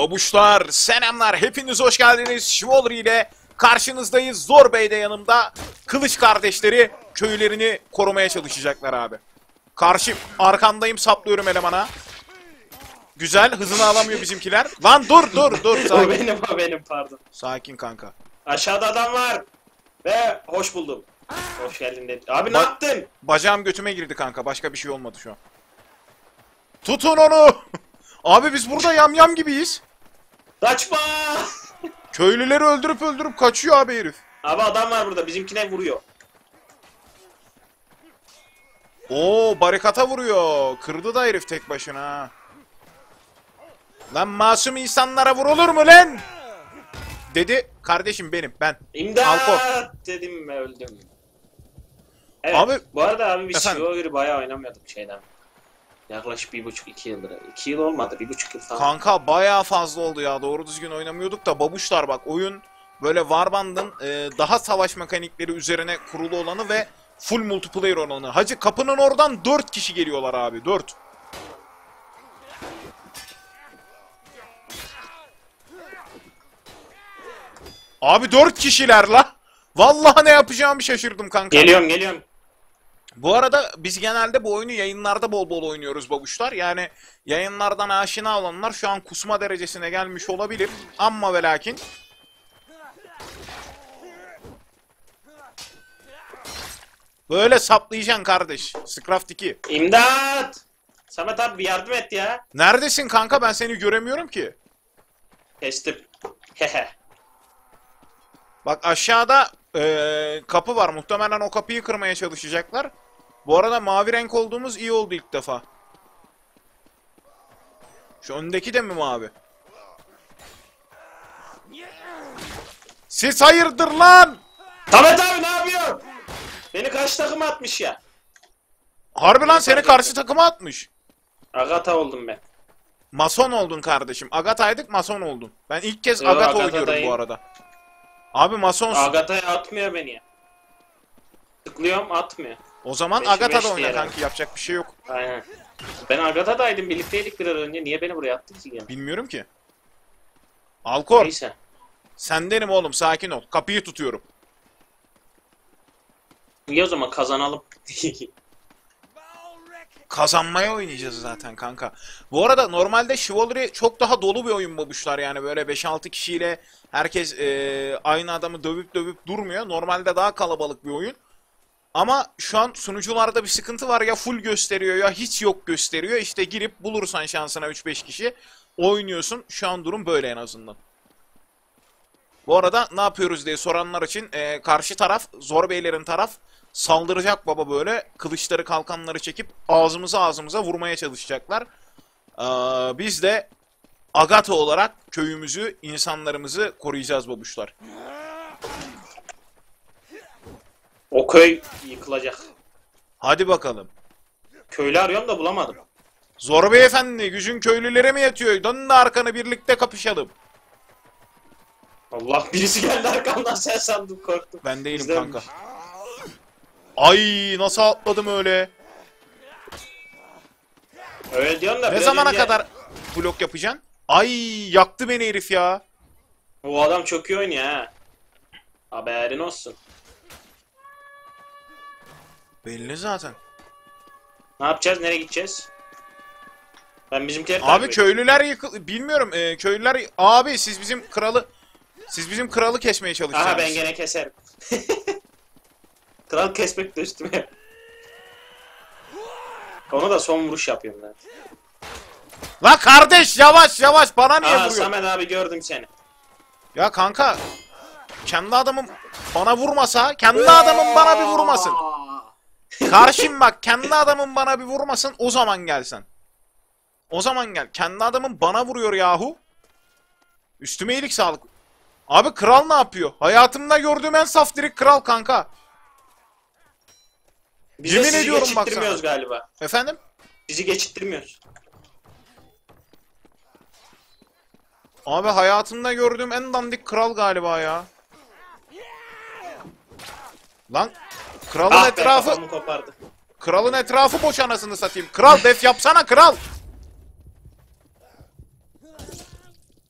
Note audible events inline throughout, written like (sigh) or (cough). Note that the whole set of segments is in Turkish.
Babuşlar, selamlar, hepiniz hoş geldiniz. Chivalry ile karşınızdayız. Zor Bey de yanımda. Kılıç kardeşleri köylerini korumaya çalışacaklar abi. Karşı, arkandayım, saplıyorum elemana. Güzel, hızını alamıyor bizimkiler. Lan dur, dur, dur. (laughs) O Sakin, benim o benim pardon. sakin kanka. Aşağıda adam var. Ve hoş buldum. Hoş geldin dedi. Abi ne yaptın? Bacağım götüme girdi kanka. Başka bir şey olmadı şu an. Tutun onu. (laughs) Abi biz burada yamyam gibiyiz. Kaçma! Köylüleri öldürüp öldürüp kaçıyor abi herif. Abi adam var burada bizimkine vuruyor. Oo barikata vuruyor. Kırdı da herif tek başına. Lan masum insanlara vurulur mu lan? Dedi kardeşim benim ben. İmdat Alko. dedim ve öldüm. Evet, Abi- bu arada abi biz Efendim? Chivalry bayağı oynamıyorduk şeyden. Yaklaşık bir buçuk iki yıldır. İki yıl olmadı bir buçuk yıl falan. Kanka bayağı fazla oldu ya doğru düzgün oynamıyorduk da babuşlar bak oyun böyle Warband'ın e, daha savaş mekanikleri üzerine kurulu olanı ve full multiplayer olanı. Hacı kapının oradan 4 kişi geliyorlar abi 4. Abi 4 kişiler la. Vallahi ne yapacağımı şaşırdım kanka. Geliyorum geliyorum. Bu arada biz genelde bu oyunu yayınlarda bol bol oynuyoruz babuşlar. Yani yayınlardan aşina olanlar şu an kusma derecesine gelmiş olabilir. Amma ve lakin. Böyle saplayacaksın kardeş. Scraft 2. İmdat! Samet abi bir yardım et ya. Neredesin kanka ben seni göremiyorum ki. Kestim. Hehe. Bak aşağıda eee, kapı var. Muhtemelen o kapıyı kırmaya çalışacaklar. Bu arada mavi renk olduğumuz iyi oldu ilk defa. Şu öndeki de mi mavi? Siz hayırdır lan? Samet abi ne yapıyorsun? Beni karşı takım atmış ya. Harbi lan seni karşı takıma atmış. Agata oldum ben. Mason oldun kardeşim. Agata'ydık mason oldun. Ben ilk kez Yo, Agata oynuyorum bu arada. Abi masonsun. Agata'ya atmıyor beni ya. Tıklıyorum atmıyor. O zaman Beşi Agata'da beş oyna kanki yapacak bir şey yok. Aynen. Ben Agata'daydım birlikteydik biraz önce. Niye beni buraya attın ki gene? Bilmiyorum ki. Alkor. Neyse. Sendenim oğlum sakin ol. Kapıyı tutuyorum. İyi o zaman kazanalım. (laughs) Kazanmaya oynayacağız zaten kanka. Bu arada normalde Chivalry çok daha dolu bir oyun babuşlar yani böyle 5-6 kişiyle herkes eee, aynı adamı dövüp dövüp durmuyor. Normalde daha kalabalık bir oyun. Ama şu an sunucularda bir sıkıntı var ya full gösteriyor ya hiç yok gösteriyor. İşte girip bulursan şansına 3-5 kişi oynuyorsun. Şu an durum böyle en azından. Bu arada ne yapıyoruz diye soranlar için eee, karşı taraf Zor Beylerin taraf saldıracak baba böyle kılıçları kalkanları çekip ağzımıza ağzımıza vurmaya çalışacaklar. Ee, biz de Agata olarak köyümüzü, insanlarımızı koruyacağız babuşlar. O köy yıkılacak. Hadi bakalım. Köylü arıyorum da bulamadım. Zor beyefendi gücün köylülere mi yatıyor? Dön de arkanı birlikte kapışalım. Allah birisi geldi arkamdan sen sandım korktum. Ben değilim Bizden- kanka. Ay nasıl atladım öyle? Öyle diyorsun da Ne zamana önce- kadar blok yapacaksın? Ay yaktı beni herif ya. Bu adam çok iyi oynuyor ha. Haberin olsun. Belli zaten. Ne yapacağız? Nereye gideceğiz? Ben bizimkileri Abi köylüler yıkıl... Bilmiyorum e, köylüler... Abi siz bizim kralı... Siz bizim kralı kesmeye Aha çalışacaksınız. ben gene keserim. (laughs) Kral kesmek de üstüme. Ona da son vuruş yapıyorum ben. La kardeş yavaş yavaş bana niye Aa vuruyor? Samet abi gördüm seni. Ya kanka kendi adamım bana vurmasa kendi adamım bana bir vurmasın. Karşım bak kendi adamım bana bir vurmasın o zaman gelsen. O zaman gel. Kendi adamım bana vuruyor yahu. Üstüme iyilik sağlık. Abi kral ne yapıyor? Hayatımda gördüğüm en saf dirik kral kanka. Biz Yemin sizi ediyorum bak geçittirmiyoruz galiba. Efendim? Bizi geçittirmiyoruz. Abi hayatımda gördüğüm en dandik kral galiba ya. Lan kralın Ah be etrafı kopardı. kralın etrafı boş anasını satayım. Kral def yapsana kral.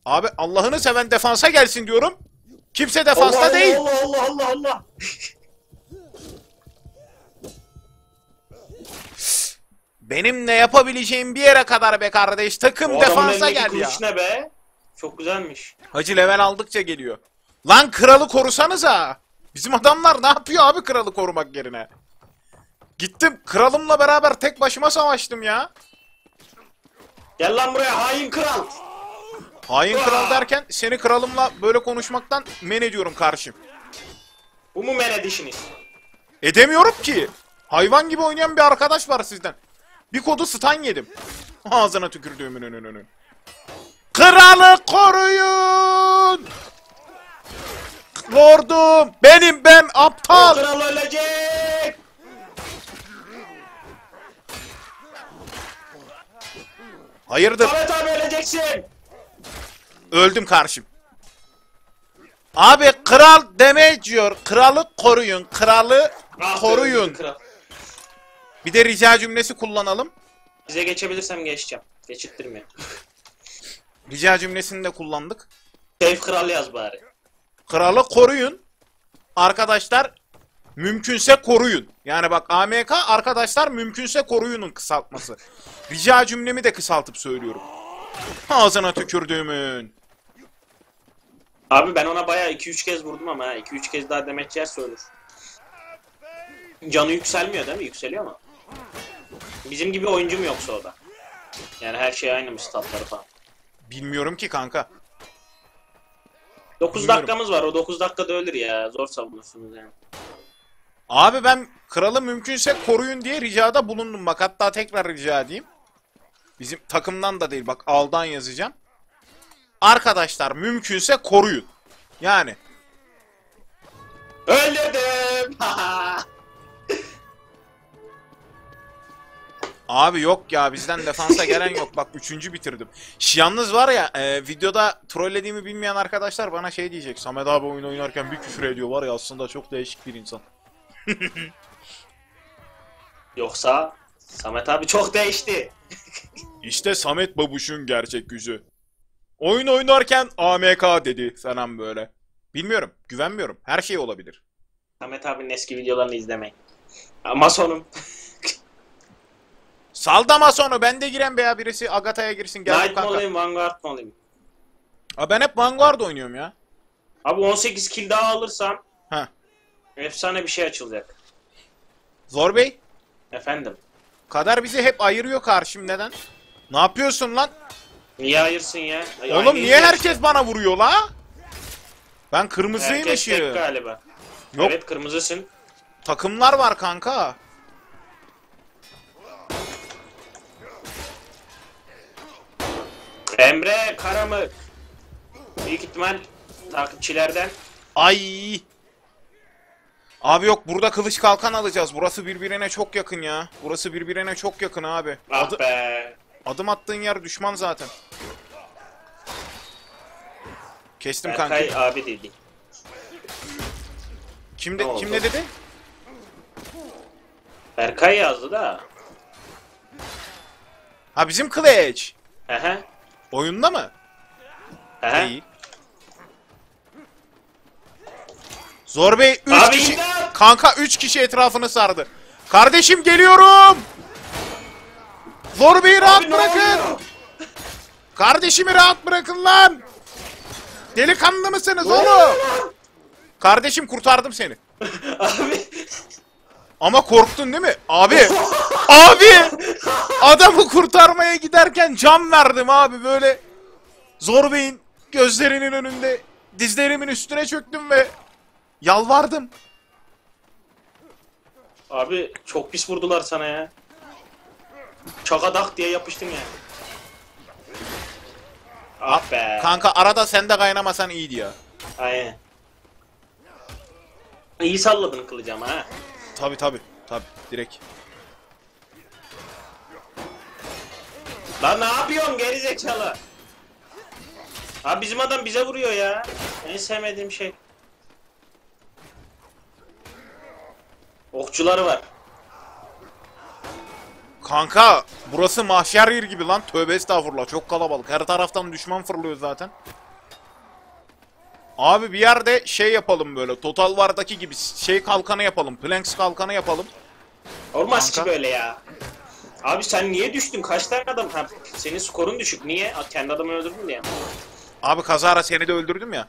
Abi Allah'ını seven defansa gelsin diyorum. Kimse defansta Allah, değil. Allah Allah Allah Allah. Benim ne yapabileceğim bir yere kadar be kardeş. Takım O defansa gel ya. ne be? Çok güzelmiş. Hacı level aldıkça geliyor. Lan kralı korusanıza. Bizim adamlar ne yapıyor abi kralı korumak yerine? Gittim kralımla beraber tek başıma savaştım ya. Gel lan buraya hain kral. Hain kral derken seni kralımla böyle konuşmaktan men ediyorum karşım. Bu mu men edişiniz? Edemiyorum ki. Hayvan gibi oynayan bir arkadaş var sizden. Bir kodu stun yedim. Ağzına tükürdüğümün önünün. Kralı koruyun! Lordum! Benim ben aptal! kral ölecek. Hayırdır? Samet abi öleceksin. Öldüm karşım. Abi kral deme diyor. Kralı koruyun. Kralı Ah koruyun. kral. Bir de rica cümlesi kullanalım. Size geçebilirsem geçeceğim. Geçittirmiyor. Rica cümlesini de kullandık. Seyf kral yaz bari. Kralı koruyun. Arkadaşlar mümkünse koruyun. Yani bak AMK arkadaşlar mümkünse koruyunun kısaltması. Rica cümlemi de kısaltıp söylüyorum. Ağzına tükürdüğümün. Abi ben ona bayağı 2-3 kez vurdum ama ha. 2-3 kez daha demet yerse ölür. Canı yükselmiyor değil mi? Yükseliyor mu? Bizim gibi oyuncu mu yoksa o da? Yani her şey aynı mı statları falan? Bilmiyorum ki kanka. 9 Bilmiyorum. dakikamız var. O 9 dakikada ölür ya. Zor savunursunuz yani. Abi ben kralı mümkünse koruyun diye ricada bulundum. Bak hatta tekrar rica edeyim. Bizim takımdan da değil bak aldan yazacağım. Arkadaşlar mümkünse koruyun. Yani Öldürdüm. (laughs) Abi yok ya bizden defansa gelen yok. Bak üçüncü bitirdim. Yalnız var ya e, videoda trollediğimi bilmeyen arkadaşlar bana şey diyecek. Samet abi oyun oynarken bir küfür ediyor var ya aslında çok değişik bir insan. (laughs) Yoksa Samet abi çok değişti. (laughs) İşte Samet babuşun gerçek yüzü. Oyun oynarken AMK dedi falan böyle. Bilmiyorum güvenmiyorum her şey olabilir. Samet abinin eski videolarını izlemeyin. Ama sonum. (laughs) Saldama sonu ben de giren be ya birisi Agatha'ya girsin geldim Knight kanka. olayım, Vanguard mı olayım? Aa, ben hep Vanguard oynuyorum ya. Abi 18 kill daha alırsam Heh. efsane bir şey açılacak. Zor Bey Efendim. kader bizi hep ayırıyor karşım neden? Ne yapıyorsun lan? Niye ayırsın ya? Ay, Oğlum niye ya herkes bana vuruyor la? Ben Herkes kırmızıymışım. tek galiba. Yok Evet kırmızısın. takımlar var kanka. Emre Karamık. Büyük ihtimal takipçilerden. Ay. Abi yok burada kılıç kalkan alacağız. Burası birbirine çok yakın ya. Burası birbirine çok yakın abi. Ah Adı- be. adım attığın yer düşman zaten. Kestim kanka. Berkay abi dedi. Kim, Ne de, oldu? kim ne dedi? Berkay yazdı da. Ha bizim kılıç. Ehe. Oyunda mı? Ehe. Değil. Zor Bey 3 Abi kişi imdat! kanka 3 kişi etrafını sardı. Kardeşim geliyorum. Zor Bey'i rahat Abi ne bırakın. oluyor? Kardeşimi rahat bırakın lan. Delikanlı mısınız oğlum? Kardeşim kurtardım seni. (laughs) Abi. Ama korktun değil mi? Abi. abi. Adamı kurtarmaya giderken can verdim abi böyle. Zor Bey'in gözlerinin önünde dizlerimin üstüne çöktüm ve yalvardım. Abi çok pis vurdular sana ya. Çakadak diye yapıştın ya. Ah be. Kanka arada sen de kaynamasan iyiydi ya. Aynen. İyi salladın kılıcı ama ha. Tabi tabi tabi direkt. Lan ne yapıyorsun gerizekalı? Abi bizim adam bize vuruyor ya. En sevmediğim şey. Okçuları var. Kanka burası mahşer yer gibi lan. Tövbe estağfurullah çok kalabalık. Her taraftan düşman fırlıyor zaten. Abi bir yerde şey yapalım böyle. Total War'daki gibi şey kalkanı yapalım. Planks kalkanı yapalım. Olmaz Kanka. ki böyle ya. Abi sen niye düştün? Kaç tane adam? Ha, senin skorun düşük. Niye? Kendi adamı öldürdün diye. Abi kazara seni de öldürdüm ya.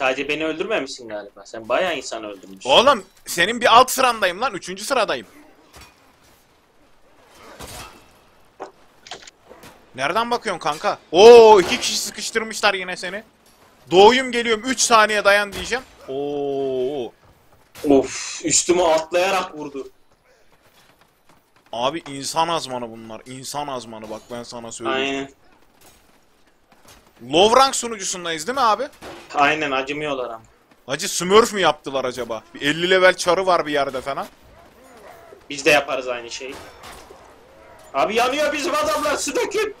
Sadece beni öldürmemişsin galiba. Sen bayağı insan öldürmüşsün. Oğlum senin bir alt sırandayım lan. Üçüncü sıradayım. Nereden bakıyorsun kanka? Oo iki kişi sıkıştırmışlar yine seni. Doğuyum geliyorum 3 saniye dayan diyeceğim. Oo. Of üstüme atlayarak vurdu. Abi insan azmanı bunlar. İnsan azmanı bak ben sana söyleyeyim. Aynen. Low rank sunucusundayız değil mi abi? Aynen acımıyorlar ama. Hacı Smurf mü yaptılar acaba? Bir 50 level çarı var bir yerde falan. Biz de yaparız aynı şeyi. Abi yanıyor bizim adamlar su dökün.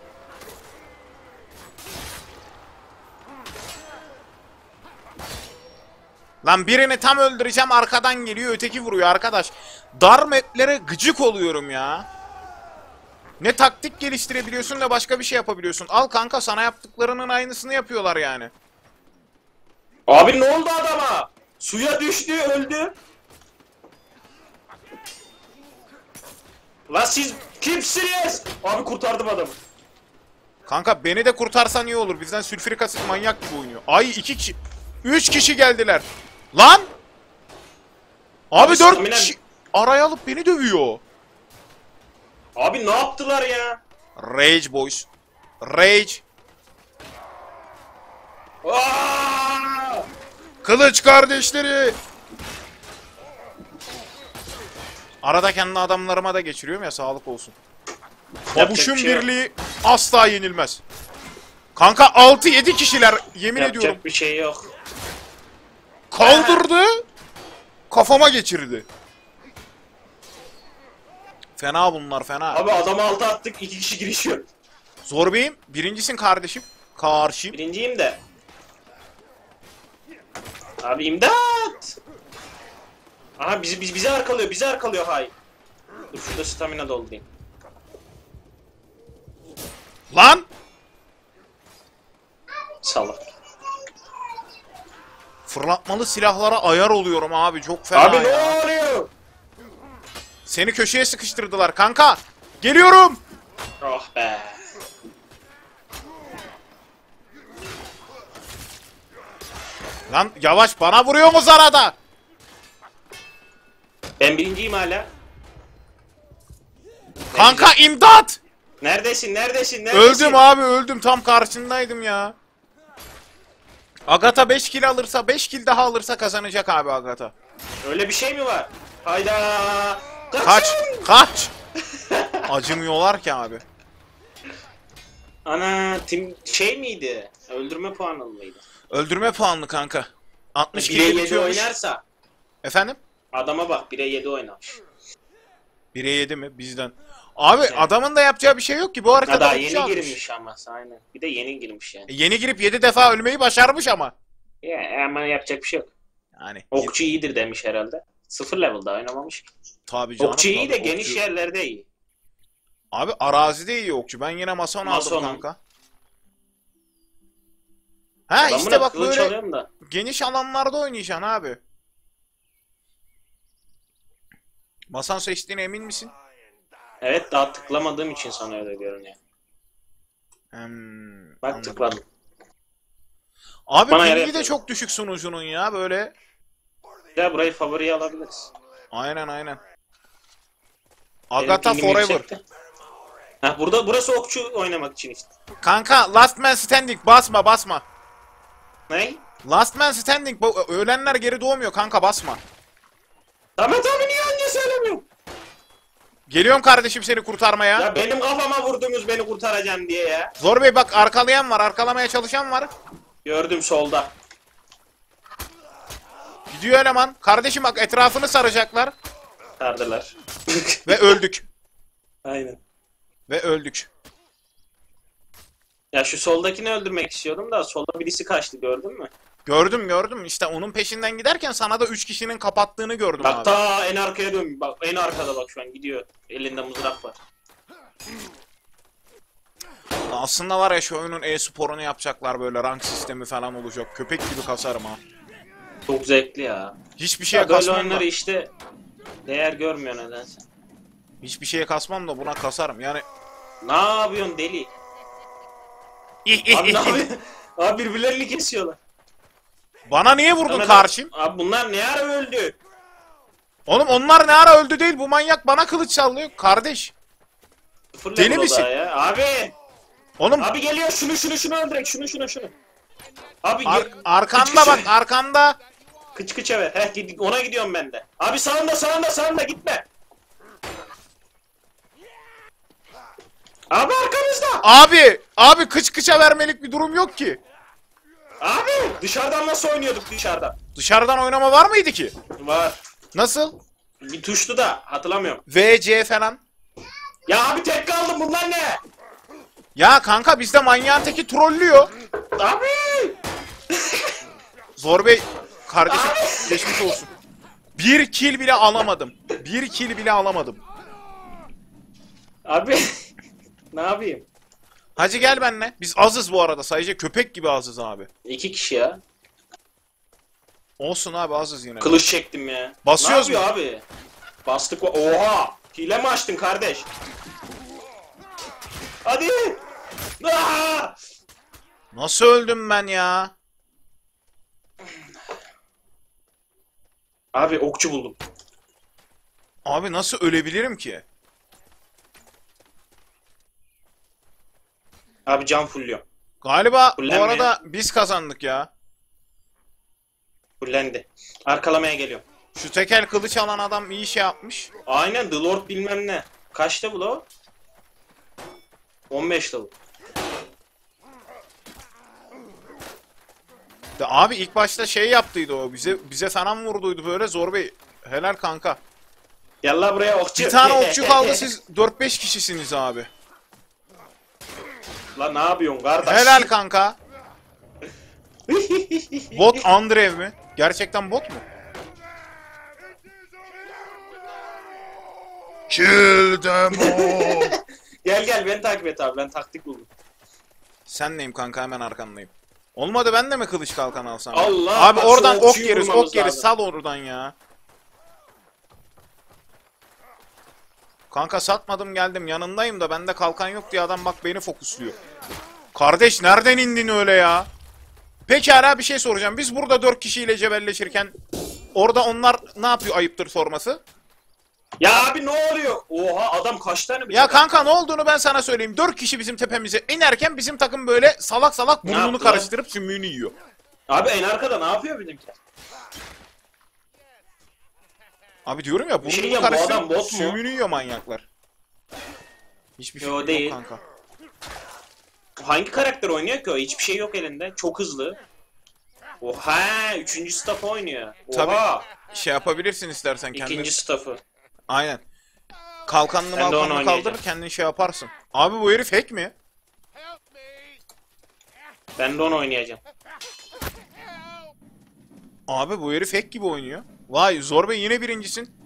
Lan birini tam öldüreceğim arkadan geliyor öteki vuruyor arkadaş. Dar maplere gıcık oluyorum ya. Ne taktik geliştirebiliyorsun ne başka bir şey yapabiliyorsun. Al kanka sana yaptıklarının aynısını yapıyorlar yani. Abi ne oldu adama? Suya düştü öldü. Lan siz kimsiniz? Abi kurtardım adamı. Kanka beni de kurtarsan iyi olur. Bizden sülfürik asit manyak gibi oynuyor. Ay iki kişi... Üç kişi geldiler. Lan! Abi, Abi dört stamina- kişi araya alıp beni dövüyor. Abi ne yaptılar ya? Rage boys. Rage. Aa! Kılıç kardeşleri. Arada kendi adamlarıma da geçiriyorum ya sağlık olsun. Yapacak Babuşun şey yok. birliği asla yenilmez. Kanka 6-7 kişiler yemin Yapacak ediyorum. bir şey yok. Kaldırdı. Kafama geçirdi. Fena bunlar fena. Abi adamı alta attık iki kişi girişiyor. Zor beyim. Birincisin kardeşim. Karşıyım. Birinciyim de. Abi imdat! Aha bizi biz bizi arkalıyor, bizi arkalıyor hay. Dur şurada stamina doldurayım. Lan! Salak. Fırlatmalı silahlara ayar oluyorum abi. Çok fena Abi ya. ne oluyor? Seni köşeye sıkıştırdılar kanka. Geliyorum. Oh be. Lan yavaş bana vuruyor mu arada? Ben birinciyim hala. Kanka imdat! Neredesin? Neredesin? Neredesin? Öldüm abi öldüm tam karşındaydım ya. Agata 5 kill alırsa 5 kill daha alırsa kazanacak abi Agata. Öyle bir şey mi var? Hayda. Kaçın! Kaç kaç. (laughs) Acımıyorlar ki abi. Ana tim şey miydi? Öldürme puanı mıydı? Öldürme puanlı kanka. 60 1'e kill 7 bitiyormuş. oynarsa Efendim? adama bak 1'e 7 oynamış. 1'e 7 mi bizden? Abi adamın da yapacağı bir şey yok ki bu haritada daha okçu yeni almış. girmiş ama aynen. Bir de yeni girmiş yani. E, Yeni girip 7 defa ölmeyi başarmış ama. Ya ama yapacak bir şey yok. Yani Okçu iyidir demiş herhalde. Sıfır level'da oynamamış. tabii canım. Okçu iyi de tabii, geniş okçu- yerlerde iyi. Abi arazide iyi okçu. Ben yine mason aldım Masonum. kanka. Ha Ben işte bak böyle da. geniş alanlarda oynayacaksın abi. Masan seçtiğine emin misin? Evet daha tıklamadığım için sana öyle görünüyor. Hmm, Bak anladım. tıkladım. Abi Bana pingi de çok düşük sunucunun ya böyle. Ya burayı favoriye alabiliriz. Aynen aynen. Agatha Forever. yüksekti. Ha burada burası okçu oynamak için işte. Kanka Last Man Standing basma basma. Ne? Last Man Standing ölenler geri doğmuyor kanka basma. Samet abi niye önce söylemiyorsun? Geliyorum kardeşim seni kurtarmaya. Ya benim kafama vurdunuz beni kurtaracağım diye ya. Zor Bey bak arkalayan var, arkalamaya çalışan var. Gördüm solda. Gidiyor eleman. Kardeşim bak etrafını saracaklar. Sardılar. Ve öldük. (laughs) Aynen. Ve öldük. Ya şu soldakini öldürmek istiyordum da solda birisi kaçtı gördün mü? Gördüm gördüm. İşte onun peşinden giderken sana da 3 kişinin kapattığını gördüm Bak abi. ta en arkaya dön. Bak en arkada bak şu an gidiyor. Elinde mızrak var. Aslında var ya şu oyunun e-sporunu yapacaklar böyle rank sistemi falan olacak. Köpek gibi kasarım ha. Çok zevkli ya. Hiçbir şeye Ya böyle kasmam da. işte değer görmüyor nedense. Hiçbir şeye kasmam da buna kasarım. Yani Ne yapıyorsun deli? (laughs) Abi ne yapıyorsun? Abi birbirlerini kesiyorlar. Bana niye vurdun Sana karşım? Abi bunlar ne ara öldü? Oğlum onlar ne ara öldü değil. Bu manyak bana kılıç sallıyor. Kardeş. Sıfır Deli level o misin? daha Ya. Abi. Oğlum Abi geliyor şunu şunu şunu öldürek şunu şunu şunu. Abi ar- ge- arkanda kıç bak arkanda. Kıç kıça ver. Heh, gid- ona gidiyorum ben de. Abi sağında sağında sağında gitme. Abi arkamızda. Abi abi kıç kıça vermelik bir durum yok ki. Dışarıdan nasıl oynuyorduk dışarıdan? Dışarıdan oynama var mıydı ki? Var. Nasıl? Bir tuştu da hatırlamıyorum. VC falan. Ya abi tek kaldım bunlar ne? Ya kanka bizde manyağın teki trollüyor. Abi. Zor Bey kardeşim Abi! geçmiş olsun. Bir kill bile alamadım. Bir kill bile alamadım. Abi. (laughs) ne yapayım? Hacı gel benimle. Biz azız bu arada. Sadece köpek gibi azız abi. İki kişi ya. Olsun abi azız yine. Kılıç çektim ya. Basıyoruz ne yapıyor abi? Bastık. Oha! Hile mi açtın kardeş? Hadi! Aa! Nasıl öldüm ben ya? Abi okçu buldum. Abi nasıl ölebilirim ki? Abi can fullüyor. Galiba bu Fullenme. arada biz kazandık ya. Fullendi. Arkalamaya geliyorum. Şu tekel kılıç alan adam iyi şey yapmış. Aynen The Lord bilmem ne. Kaçta bu o? 15 level. De abi ilk başta şey yaptıydı o. Bize bize falan vurduydu böyle Zor Bey. Helal kanka. Gel la buraya okçu. Bir tane (laughs) okçu kaldı siz 4-5 kişisiniz abi. La ne yapıyorsun kardeş? Helal kanka. (laughs) Bot Andrev mi? Gerçekten bot mu? Kill them all. (laughs) gel gel beni takip et abi ben taktik buldum. Sen neyim kanka hemen arkandayım. Olmadı ben de mi kılıç kalkan alsam? Allah, Abi oradan ok yeriz ok yeriz sal oradan ya. Kanka satmadım geldim yanındayım da bende kalkan yok diye adam bak beni fokusluyor. Kardeş nereden indin öyle ya? Pekala bir şey soracağım. Biz burada dört kişiyle cebelleşirken orada onlar ne yapıyor ayıptır sorması? Ya abi ne oluyor? Oha adam kaç tane Ya kanka ne olduğunu ben sana söyleyeyim. Dört kişi bizim tepemize inerken bizim takım böyle salak salak burnunu karıştırıp sümüğünü yiyor. Abi en arkada ne yapıyor bizimkiler? Abi diyorum ya Bir şey bu adam bot mu? sümüğünü yiyor manyaklar. Hiçbir fikrim yok değil. kanka. Hangi karakter oynuyor ki o? Hiçbir şey yok elinde. Çok hızlı. Oha! Üçüncü staff oynuyor. Oha! Tabii. Şey yapabilirsin istersen kendin. İkinci staff'ı. Aynen. Kalkanını malkanını kaldırır kendin şey yaparsın. Abi bu herif hack mi? Ben de onu oynayacağım. Abi bu herif hack gibi oynuyor. Vay Zor Bey yine birincisin.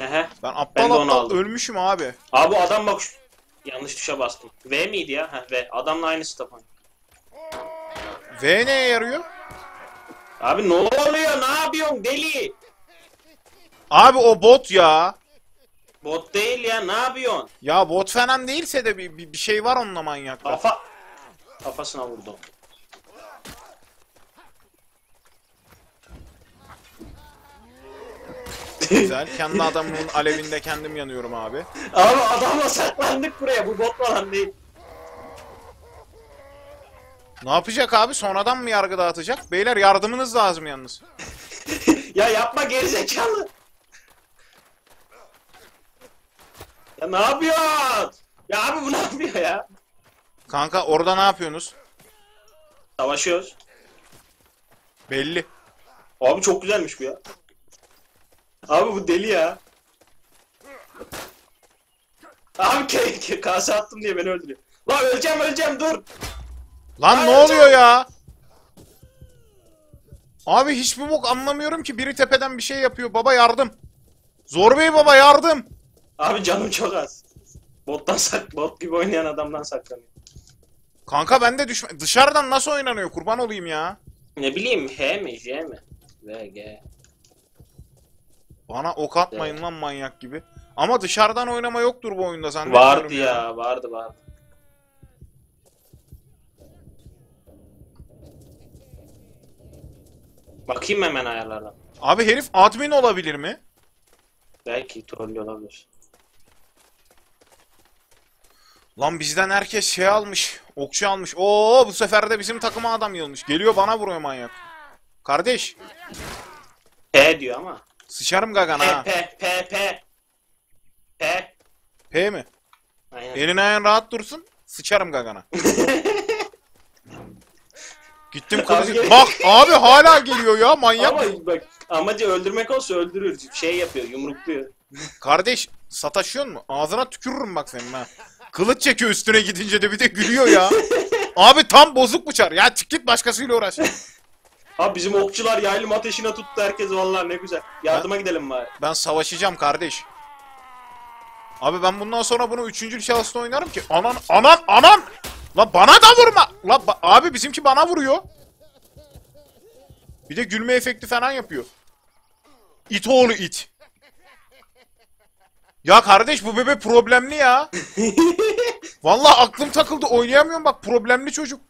Ehe. Ben aptal Ben de onu aptal aldım. ölmüşüm abi. Abi bu adam bak şu... Yanlış tuşa bastım. V miydi ya? Heh V. Adamla aynı oynuyor. V neye yarıyor? Abi ne oluyor? Ne yapıyorsun deli? Abi o bot ya. Bot değil ya. Ne yapıyorsun? Ya bot falan değilse de bir, bir, bir şey var onunla manyaklar. Kafa... Kafasına vurdu. Güzel. Kendi adamımın alevinde kendim yanıyorum abi. Abi adamla saklandık buraya. Bu bot falan değil. Ne yapacak abi? Sonradan mı yargı dağıtacak? Beyler yardımınız lazım yalnız. (laughs) Ya yapma gerizekalı. Ya ne yapıyorsun? Ya abi bu ne yapıyor ya? Kanka orada ne yapıyorsunuz? Savaşıyoruz. Belli. Abi çok güzelmiş bu ya. Abi bu deli ya. Abi kase attım diye beni öldürüyor. Lan öleceğim öleceğim dur. Lan Ay, ne oluyor ya? Abi hiçbir bok anlamıyorum ki biri tepeden bir şey yapıyor. Baba yardım. Zor Bey baba yardım. Abi canım çok az. Bottan sak bot gibi oynayan adamdan saklanıyor. Kanka ben de düşme... Dışarıdan nasıl oynanıyor kurban olayım ya. Ne bileyim H mi J mi? V G. Bana ok atmayın lan manyak gibi. Ama dışarıdan oynama yoktur bu oyunda zannediyorum Vardı ya vardı vardı. Bakayım hemen ayarlardan. Abi herif admin olabilir mi? Belki troll olabilir. Lan bizden herkes şey almış. Okçu almış. Oo bu sefer de bizim takıma adam yılmış. Geliyor bana vuruyor manyak. Kardeş P diyor ama. Sıçarım gagana ha. P P P. P. P mi? Aynen. Elin ayağın rahat dursun. Sıçarım gagana. (laughs) Gittim kılıcı. Bak abi hala geliyor ya manyak. Ama bak amacı öldürmek olsa öldürür. Şey yapıyor yumrukluyor. Kardeş sataşıyor mu? Ağzına tükürürüm bak senin ha. Kılıç çekiyor üstüne gidince de bir de gülüyor ya. (laughs) Abi tam bozuk bıçar. Ya çık git başkasıyla uğraş. Abi bizim okçular yaylım ateşine tuttu herkes vallahi ne güzel. Yardıma gidelim bari. Ben savaşacağım kardeş. Abi ben bundan sonra bunu üçüncü şahısla oynarım ki. Anan anan anan. La bana da vurma. La ba- abi bizimki bana vuruyor. Bir de gülme efekti falan yapıyor. İt oğlu it. Ya kardeş bu bebe problemli ya. (laughs) Vallahi aklım takıldı oynayamıyorum bak problemli çocuk.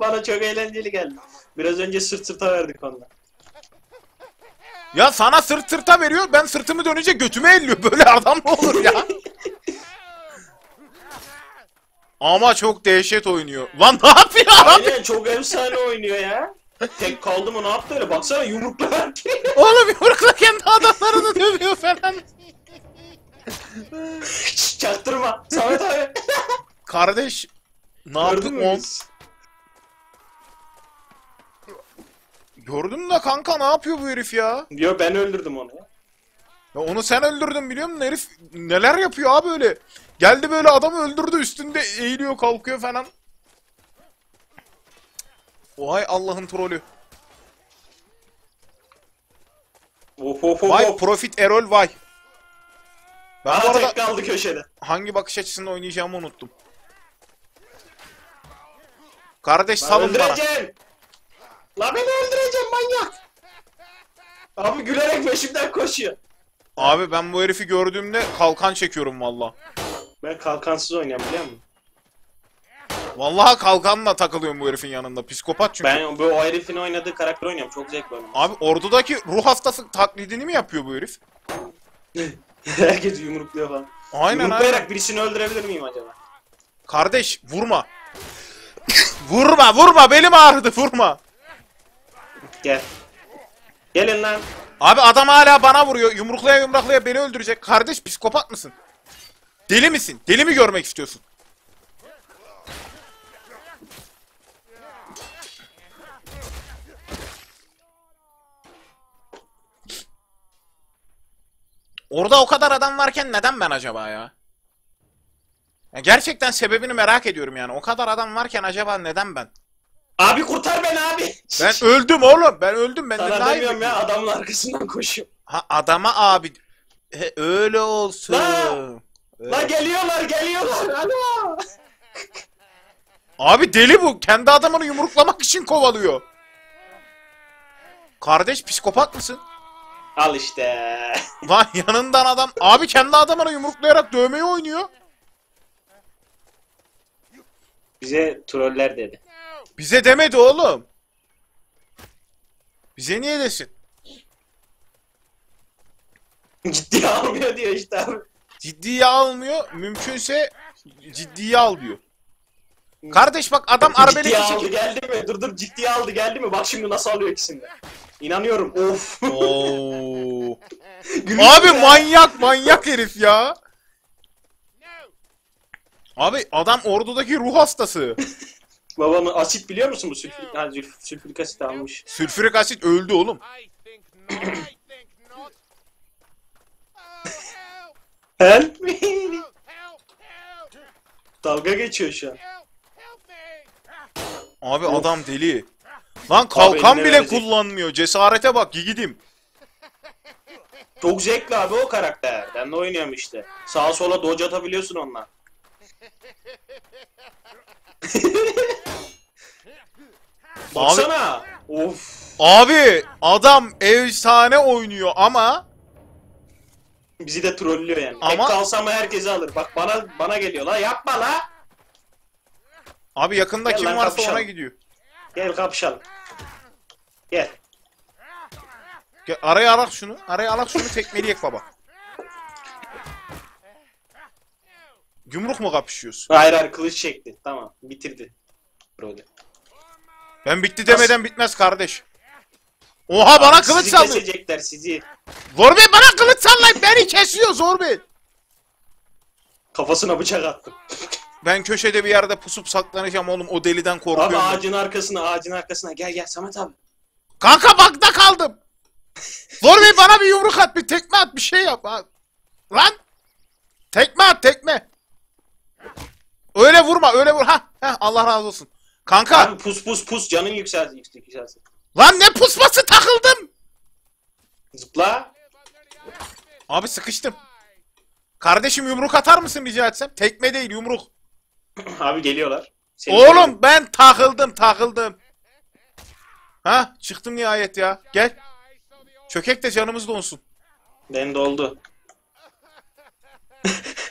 Bana çok eğlenceli geldi. Biraz önce sırt sırta verdik onunla. Ya sana sırt sırta veriyor ben sırtımı dönünce götüme elliyor. Böyle adam mı olur ya? (laughs) Ama çok dehşet oynuyor. Lan ne yapıyor abi? Aynen çok efsane oynuyor ya. Tek kaldı mı ne yaptı öyle baksana yumruklar. (laughs) Oğlum yumrukla kendi adamlarını dövüyor falan. Şşş, Çaktırma. Samet abi. Kardeş ne Gördün yaptık mü on? biz? Gördün de kanka ne yapıyor bu herif ya? Yo ben öldürdüm onu ya. Onu sen öldürdün biliyor musun herif? Neler yapıyor abi öyle? Geldi böyle adamı öldürdü üstünde eğiliyor kalkıyor falan. Vay Allah'ın trolü. Of of of Vay of. Profit Erol vay. Ben bu Aa, arada tek kaldı köşede. hangi bakış açısında oynayacağımı unuttum. Kardeş salın bana. öldüreceksin. La beni öldüreceğim manyak. Abi gülerek peşimden koşuyor. Abi ben bu herifi gördüğümde kalkan çekiyorum valla. Ben kalkansız oynuyorum biliyor musun? Vallahi kalkanla takılıyorum bu herifin yanında. Psikopat çünkü. Ben bu o herifin oynadığı karakter oynuyorum. Çok zevkli oynuyorum. Abi ordudaki ruh hastası taklidini mi yapıyor bu herif? (laughs) Herkes yumrukluyor falan. Aynen aynen. Yumruklayarak birisini öldürebilir miyim acaba? Kardeş vurma. (laughs) vurma vurma belim ağrıdı vurma. Gel. Gelin lan. Abi adam hala bana vuruyor. Yumruklaya yumruklaya beni öldürecek. Kardeş psikopat mısın? Deli misin? Deli mi görmek istiyorsun? Orada o kadar adam varken neden ben acaba ya? ya gerçekten sebebini merak ediyorum yani. O kadar adam varken acaba neden ben? Abi kurtar beni abi. Ben öldüm oğlum. Ben öldüm. Ben Sana demiyorum ya adamın arkasından koşuyor. Ha adama abi. He, öyle olsun. La! Evet. La geliyorlar geliyorlar. Alo. Abi deli bu. Kendi adamını yumruklamak için kovalıyor. Kardeş psikopat mısın? Al işte. Lan yanından adam. Abi kendi adamını yumruklayarak dövmeyi oynuyor. Bize troller dedi. Bize demedi oğlum. Bize niye desin? Ciddiye almıyor diyor işte abi. Ciddiye almıyor. Mümkünse ciddiye al diyor. Kardeş bak adam arbeleti Ciddiye aldı çekip... geldi mi? Dur dur ciddiye aldı geldi mi? Bak şimdi nasıl alıyor ikisini de. İnanıyorum. Of. Oo. (laughs) Gülüyor Abi ya. manyak manyak herif ya. Abi adam ordudaki ruh hastası. (laughs) Babamın asit biliyor musun bu sülfürik, ha, zülf- sülfürik asit almış. Sülfürik asit öldü oğlum. (coughs) Help! Me. Dalga geçiyor şu an. Abi adam deli. Lan kalkan eline bile verecek. kullanmıyor. Cesarete bak gidim. Çok zevkli abi o karakter. Ben de oynuyorum işte. Sağa sola dodge atabiliyorsun onunla. (laughs) (laughs) Baksana. Of. Abi adam efsane oynuyor ama Bizi de trollüyor yani. Ama- Tek kalsam herkesi alır. Bak bana bana geliyor la yapma la. abi yakında Gel kim lan varsa kapışalım. ona gidiyor. Gel kapışalım. Gel. Gel, araya alak şunu. Araya alak şunu tekmeleyek baba. Yumruk mu kapışıyoruz? Hayır hayır kılıç çekti. Tamam bitirdi. Brody. Ben bitti demeden bitmez kardeş. Oha bana Abi kılıç sizi sallıyor. kesecekler sizi. Zor Bey bana kılıç sallayıp beni kesiyor Zor Bey. Kafasına bıçak attım. Ben köşede bir yerde pusup saklanacağım oğlum o deliden Abi korkuyorum. ben. ağacın arkasına ağacın arkasına gel gel Samet abi. Kanka bakta kaldım. Zor Bey bana bir yumruk at bir tekme at bir şey yap. Lan. Tekme at tekme. Öyle vurma öyle vur. Ha, ha Allah razı olsun. Kanka Abi pus pus pus canın yükselsin yüksek yükselsin. lan ne pusması takıldım. Zıpla. Abi sıkıştım. Kardeşim yumruk atar mısın rica etsem? Tekme değil yumruk. (clears throat) Abi geliyorlar. Seni Oğlum ben takıldım takıldım. Ha çıktım nihayet ya. Gel. Çökek de canımız donsun. Ben de oldu. (laughs)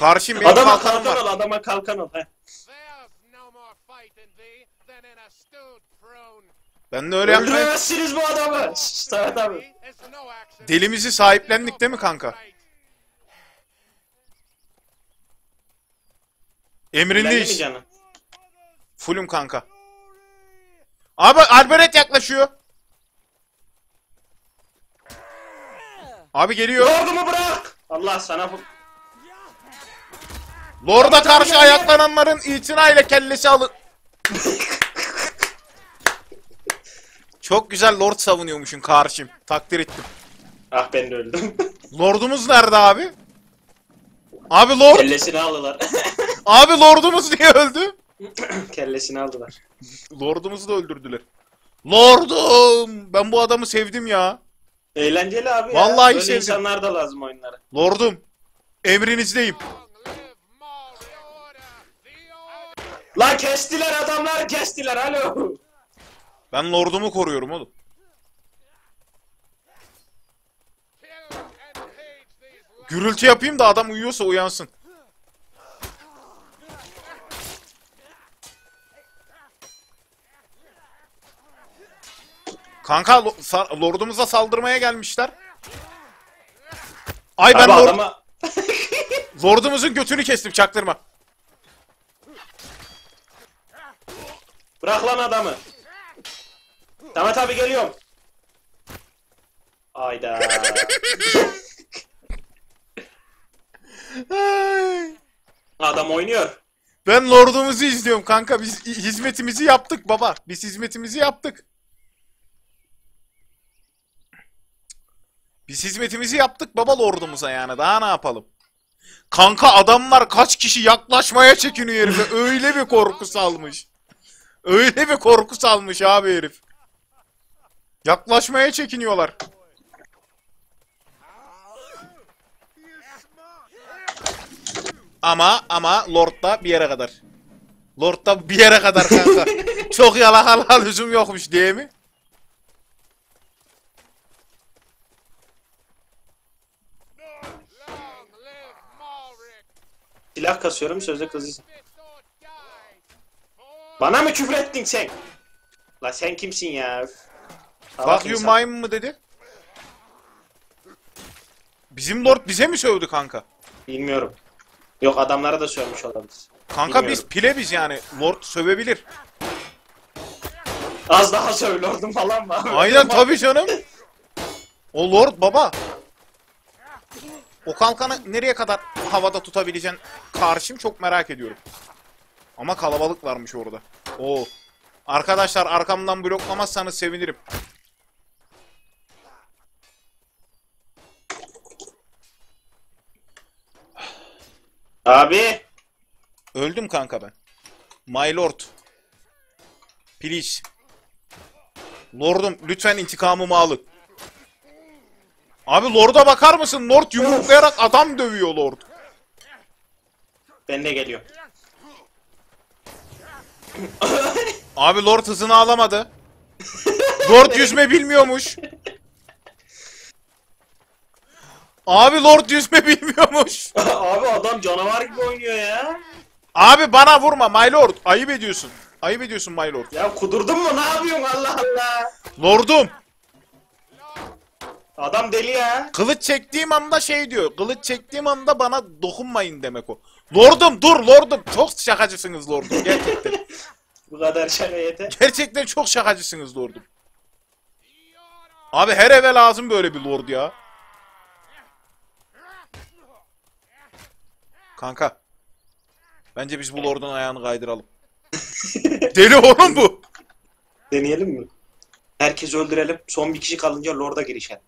Karşım benim Adama kalkanım kalkan var. ol adama kalkan ol. Heh. There's no more fight in thee than in a stewed prune. Ben de öyle yapmayayım. Öldüremezsiniz bu adamı. Şşş, Samet abi. Delimizi sahiplendik değil mi kanka? Emrindeyiz. canım? Fullüm kanka. Abi Alberet yaklaşıyor. Abi geliyor. Lordumu bırak. Allah sana bu. Lord'a karşı ayaklananların itinayla kellesi alın. Çok güzel Lord savunuyormuşsun karşım. Takdir ettim. Ah ben de öldüm. Lord'umuz nerede abi? Abi Lord. Kellesini aldılar. (laughs) Abi Lord'umuz niye öldü? Kellesini aldılar. Lord'umuzu da öldürdüler. Lord'um. Ben bu adamı sevdim ya. Eğlenceli abi Vallahi ya. Böyle sevdim. insanlar da lazım oyunlara. Lord'um. Emrinizdeyim. Lan kestiler adamlar kestiler alo. Ben Lord'umu koruyorum oğlum. Gürültü yapayım da adam uyuyorsa uyansın. Kanka lordumuza saldırmaya gelmişler. Ay ben Abi lord- adama lordumuzun götünü kestim çaktırma. Bırak lan adamı. Samet abi geliyorum. Ayda. Ay. (laughs) Adam oynuyor. Ben lordumuzu izliyorum kanka. Biz hizmetimizi yaptık baba. Biz hizmetimizi yaptık. Biz hizmetimizi yaptık baba lordumuza yani. Daha ne yapalım? Kanka adamlar kaç kişi yaklaşmaya çekiniyor herife. Öyle bir korku salmış. Öyle bir korku salmış abi herif. Yaklaşmaya çekiniyorlar. Ama ama Lord'da bir yere kadar. Lord'da bir yere kadar kanka. (laughs) Çok yalakalığa lüzum yokmuş diye mi? Silah kasıyorum sözde kızısın. Bana mı küfür ettin sen? La sen kimsin ya? Fuck you mime mı dedi? Bizim Lord bize mi sövdü kanka? Bilmiyorum. Yok adamlara da söylemiş olabilir. Kanka Bilmiyorum. biz pile biz yani. Lord sövebilir. Az daha söylüyordum falan mı? Aynen (laughs) tabii canım. O Lord baba. O kalkanı nereye kadar havada tutabileceksin karşım çok merak ediyorum. Ama kalabalık varmış orada. Oo. Arkadaşlar arkamdan bloklamazsanız sevinirim. Abi. Öldüm kanka ben. My lord. Please. Lordum lütfen intikamımı alın. Abi Lord'a bakar mısın? Lord yumruklayarak adam dövüyor Lord. Ben de geliyorum. Abi Lord hızını alamadı. Lord yüzme bilmiyormuş. Abi Lord yüzme bilmiyormuş. Abi adam canavar gibi oynuyor ya. Abi bana vurma my lord. Ayıp ediyorsun. Ayıp ediyorsun my lord. Ya kudurdun mu ne yapıyorsun Allah Allah. Lordum. Adam deli ya. Kılıç çektiğim anda şey diyor. Kılıç çektiğim anda bana dokunmayın demek o. Lordum dur lordum. Çok şakacısınız lordum gerçekten. (laughs) Bu kadar şaka yeter. gerçekten çok şakacısınız lordum. Abi her eve lazım böyle bir lord ya. Kanka. Bence biz bu lordun ayağını kaydıralım. (laughs) Deli oğlum bu. Deneyelim mi? Herkesi öldürelim. Son bir kişi kalınca Lord'a girişelim.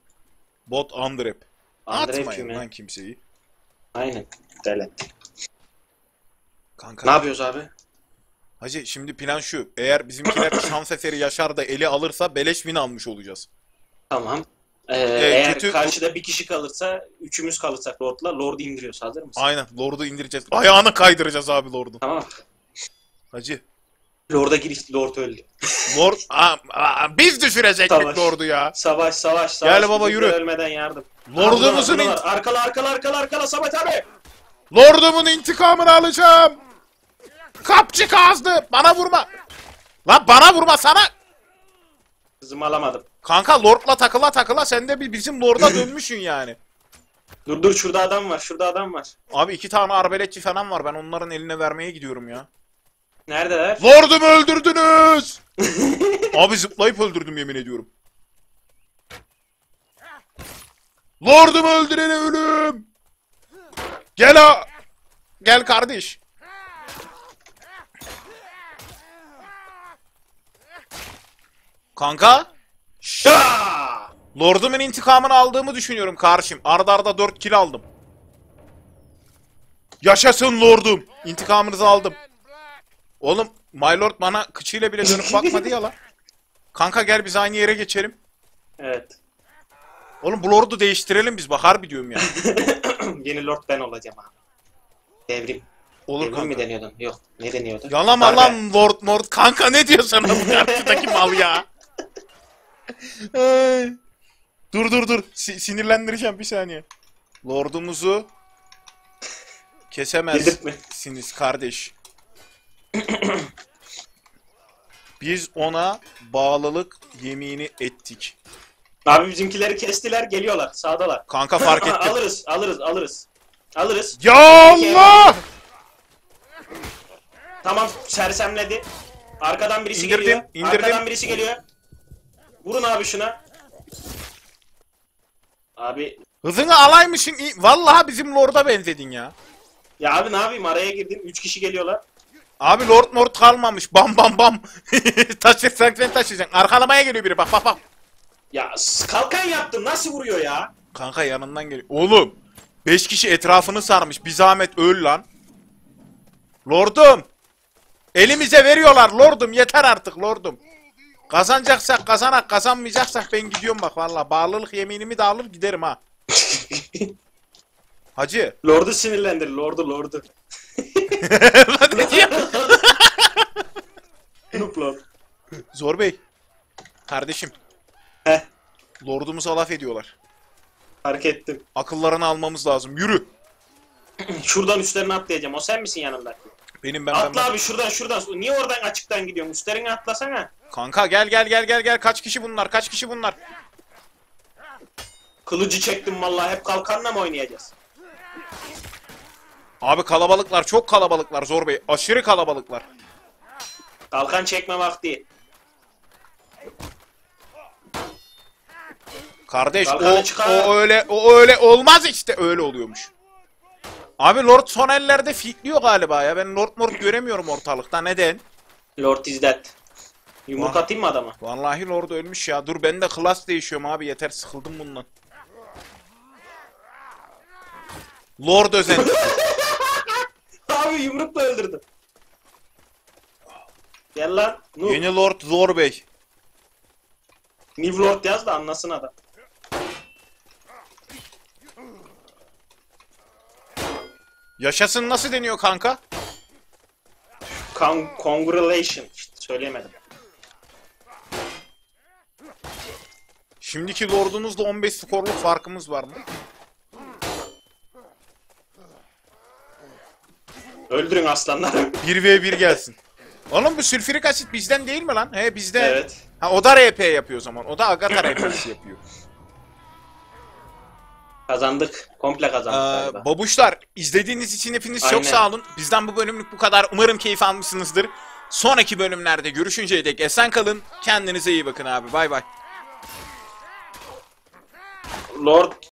Bot underrap. Underrap Atmayın lan kimseyi. Aynen. Deli. Kanka. Ne yapıyoruz abi? Hacı şimdi plan şu. Eğer bizimkiler (coughs) şans eseri Yaşar da eli alırsa beleş win almış olacağız. Tamam. Ee, eğer kötü- karşıda bir kişi kalırsa, üçümüz kalırsak Lord'la, Lord'u indiriyoruz. Hazır mısın? Aynen. Lord'u indireceğiz. Ayağını kaydıracağız abi Lord'un. Tamam. Hacı. Lord'a giriş, Lord öldü. Lord... (laughs) Aa, aa, biz düşürecektik Savaş. Lord'u ya. Savaş, savaş, savaş. Gel baba, yürü. Ölmeden yardım. Lord'umuzun arkala, arkala, arkala, arkala, Samet abi. Lord'umun intikamını alacağım. Kapçı kazdı. Bana vurma. Lan bana vurma sana. Kızımı alamadım. Kanka Lord'la takıla takıla sen de bir bizim Lord'a (laughs) dönmüşsün yani. Dur dur şurada adam var, şurada adam var. Abi iki tane arbeletçi falan var. Ben onların eline vermeye gidiyorum ya. Neredeler? Lord'umu öldürdünüz. (laughs) Abi zıplayıp öldürdüm yemin ediyorum. Lord'umu öldürene ölüm. Gel ha. Gel kardeş. Kanka. Şaa! Lord'umun intikamını aldığımı düşünüyorum karşım. Arda arda 4 kill aldım. Yaşasın Lord'um. İntikamınızı aldım. Oğlum My Lord bana kıçıyla bile dönüp (laughs) bakmadı ya lan. Kanka gel biz aynı yere geçelim. Evet. Oğlum bu Lord'u değiştirelim biz bak harbi diyorum ya. (coughs) Yeni Lord ben olacağım abi. Devrim. Olur Devrim mi deniyordun? Yok. Ne deniyordu? Yalama Darbe. lan Lord Lord. Kanka ne diyorsun bu (laughs) karşıdaki mal ya? Ay. dur dur dur. Si- sinirlendireceğim bir saniye. Lord'umuzu kesemezsiniz kardeş. Biz ona bağlılık yemini ettik. Abi bizimkileri kestiler geliyorlar. Sağdalar. Kanka fark ettim. (laughs) alırız, alırız, alırız. Alırız. ya Allah! Tamam sersemledi. Arkadan birisi İndirdim, geliyor. indirdim. Arkadan birisi geliyor. Vurun abi şuna. Abi Hızını alaymışsın. Vallahi bizim Lord'a benzedin ya. ya abi ne yapayım araya girdim. 3 kişi geliyorlar. Abi Lord Mord kalmamış. Bam bam bam. (laughs) Taşırsan sen taşıyacaksın. Arkalamaya geliyor biri. Bak bak bak. Ya kalkan yaptım nasıl vuruyor ya? Kanka yanından geliyor. Oğlum. 5 kişi etrafını sarmış. Bir zahmet öl lan. Lordum. Elimize veriyorlar lordum. Yeter artık lordum. Kazanacaksak kazanak. Kazanmayacaksak ben gidiyorum bak valla. Bağlılık yeminimi de alır giderim ha. (laughs) Hacı. Lord'u sinirlendir. Lord'u lord'u. (laughs) ne diyor? (laughs) Noob Lord. Zor Bey. Kardeşim. Heh Lordumuza laf ediyorlar. fark ettim. Akıllarını almamız lazım. Yürü. (clears throat) Şuradan üstlerine atlayacağım. O sen misin yanımdaki? Benim ben, Atla ben. abi şuradan şuradan. Niye oradan açıktan gidiyorsun? Üstlerine atlasana. Kanka gel gel gel gel gel. Kaç kişi bunlar? Kaç kişi bunlar? Kılıcı çektim vallahi hep kalkanla mı oynayacağız? Abi kalabalıklar çok kalabalıklar Zor Bey. Aşırı kalabalıklar. Kalkan çekme vakti. Kardeş Kalkanı o, çıkar. o öyle o öyle olmaz işte öyle oluyormuş. Abi Lord son ellerde fitliyor galiba ya. Ben Lord Mord göremiyorum ortalıkta. Neden? Lord is dead. Yumruk Vah. atayım mı adama? Vallahi Lord ölmüş ya. Dur ben de klas değişiyorum abi. Yeter sıkıldım bundan. Lord özenti. (laughs) Abi yumrukla öldürdüm. Gel lan. Noob. Yeni Lord Zor Bey. New Lord yaz da anlasın adam. Yaşasın nasıl deniyor kanka? Con congratulation. Söyleyemedim. Şimdiki lordunuzla 15 skorluk farkımız var mı? Öldürün aslanları. 1v1 (laughs) gelsin. Oğlum bu sülfürik asit bizden değil mi lan? He bizde. evet. Ha o da RP yapıyor o zaman. O da Agatha RP'si yapıyor. (laughs) Kazandık. Komple kazandık Ee, babuşlar izlediğiniz için hepiniz çok Aynen. sağ olun. Bizden bu bölümlük bu kadar. Umarım keyif almışsınızdır. Sonraki bölümlerde görüşünceye dek esen kalın. Kendinize iyi bakın abi. Bay bay. Lord